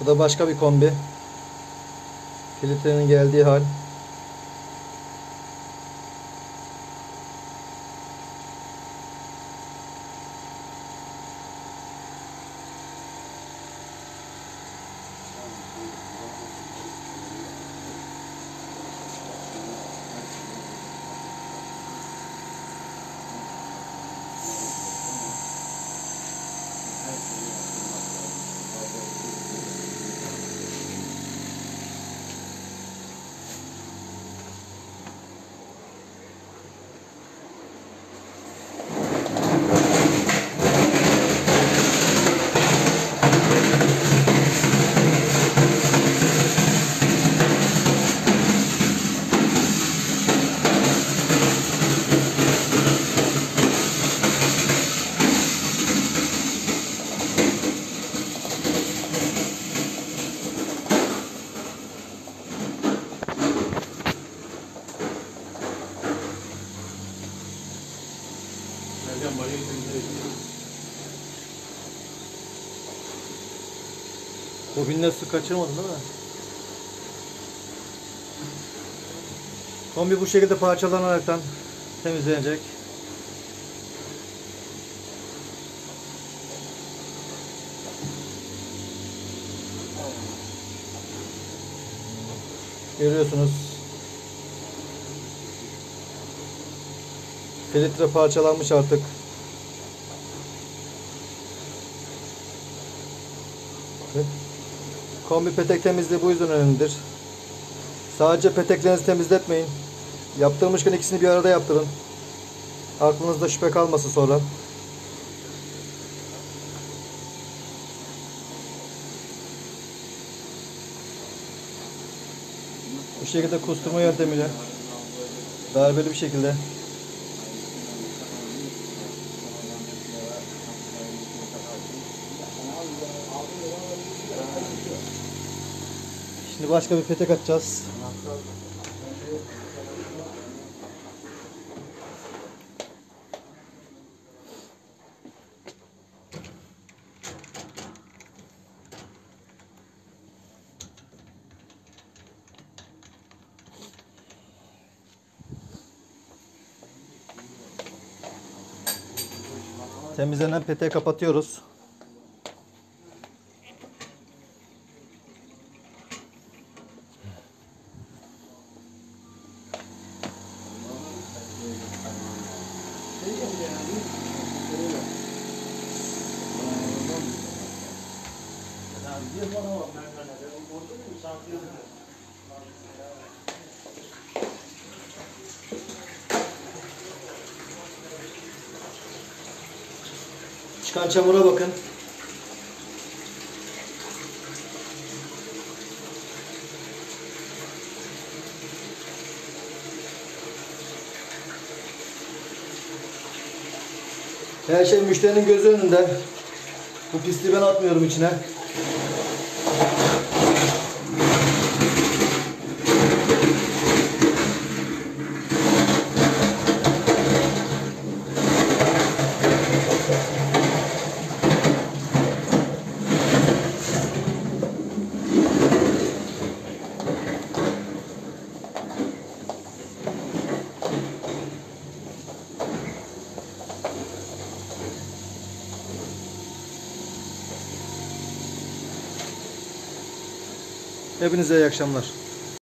Bu da başka bir kombi. Filtrenin geldiği hal. Bobinle su kaçırmadın değil mi? Kombi bu şekilde parçalanaraktan temizlenecek. Görüyorsunuz. Filtre parçalanmış artık. Kombi petek temizliği bu yüzden önemlidir. Sadece peteklerinizi temizletmeyin. Yaptırmışken ikisini bir arada yaptırın. Aklınızda şüphe kalmasın sonra. Bu şekilde kusturma yöntemiyle darbeli bir şekilde Şimdi başka bir petek atacağız. Temizlenen peteği kapatıyoruz. Çıkan çamura bakın. Her şey müşterinin gözü önünde. Bu pisliği ben atmıyorum içine. Hepinize iyi akşamlar.